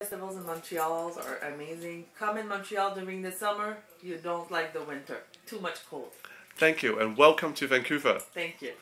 Festivals in Montreal are amazing. Come in Montreal during the summer, you don't like the winter. Too much cold. Thank you, and welcome to Vancouver. Thank you.